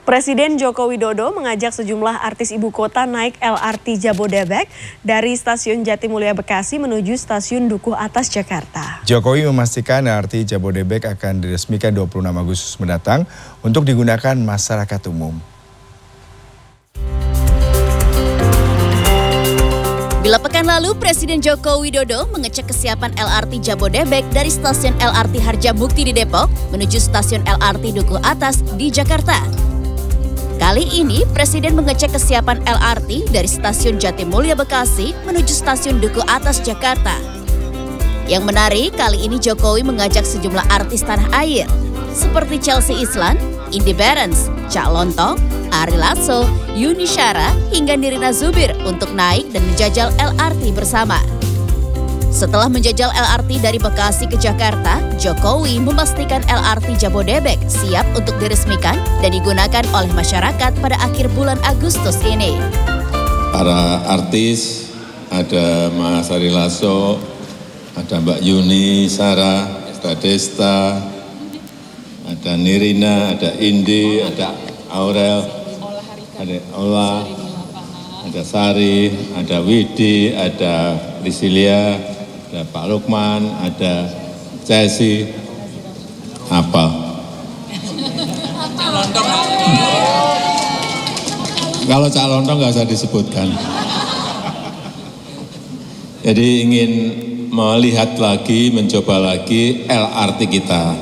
Presiden Joko Widodo mengajak sejumlah artis ibu kota naik LRT Jabodebek dari stasiun Jatimulya Bekasi menuju stasiun Dukuh Atas Jakarta. Jokowi memastikan LRT Jabodebek akan diresmikan 26 Agustus mendatang untuk digunakan masyarakat umum. Bila pekan lalu, Presiden Joko Widodo mengecek kesiapan LRT Jabodebek dari stasiun LRT Harjamukti di Depok menuju stasiun LRT Dukuh Atas di Jakarta. Kali ini, Presiden mengecek kesiapan LRT dari stasiun Jatimulya Bekasi menuju stasiun Dukuh Atas Jakarta. Yang menarik, kali ini Jokowi mengajak sejumlah artis tanah air, seperti Chelsea Islan, Indi Barons, Cak Lontong, Ari Lasso, Yuni Syara, hingga Nirina Zubir untuk naik dan menjajal LRT bersama. Setelah menjajal LRT dari Bekasi ke Jakarta, Jokowi memastikan LRT Jabodebek siap untuk diresmikan dan digunakan oleh masyarakat pada akhir bulan Agustus ini. Para artis, ada Mas Ari Lasso, ada Mbak Yuni, Sarah, ada Desta, ada Nirina, ada Indi, ada Aurel, ada Ola, ada Sari, ada Widi, ada Lisilia, ada Pak Lukman, ada Cesi, apa? Kalau Cak Lontong nggak usah disebutkan. Jadi ingin melihat lagi, mencoba lagi LRT kita.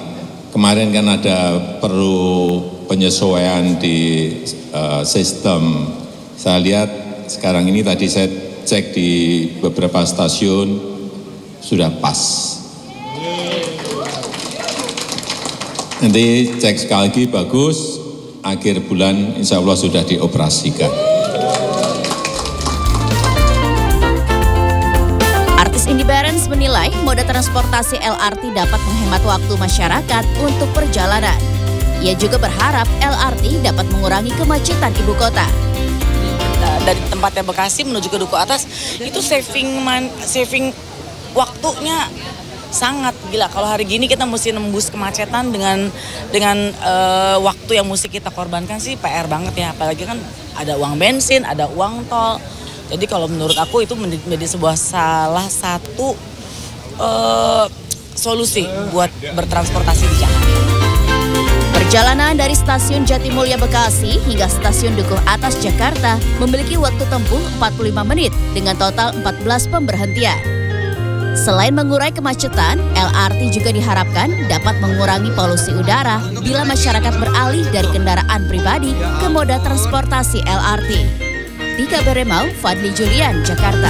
Kemarin kan ada perlu penyesuaian di uh, sistem. Saya lihat sekarang ini tadi saya cek di beberapa stasiun sudah pas. Nanti cek sekali lagi bagus, akhir bulan insya Allah sudah dioperasikan. Artis Indi Barons menilai moda transportasi LRT dapat menghemat waktu masyarakat untuk perjalanan. Ia juga berharap LRT dapat mengurangi kemacetan ibu kota. Dari tempatnya Bekasi menuju ke Duku Atas itu saving man, saving waktunya sangat gila. Kalau hari gini kita mesti nembus kemacetan dengan dengan uh, waktu yang mesti kita korbankan sih PR banget ya. Apalagi kan ada uang bensin, ada uang tol. Jadi kalau menurut aku itu menjadi sebuah salah satu uh, solusi buat bertransportasi di Jakarta. Perjalanan dari stasiun Jatimulya Bekasi hingga stasiun Dukuh Atas Jakarta memiliki waktu tempuh 45 menit dengan total 14 pemberhentian. Selain mengurai kemacetan, LRT juga diharapkan dapat mengurangi polusi udara bila masyarakat beralih dari kendaraan pribadi ke moda transportasi LRT. Tika Beremau, Fadli Julian, Jakarta.